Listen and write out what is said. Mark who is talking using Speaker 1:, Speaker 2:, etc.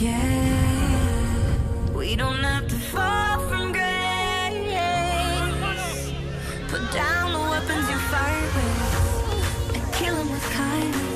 Speaker 1: Yeah, we don't have to fall from grace. Put down the weapons you fight with and kill them with kindness.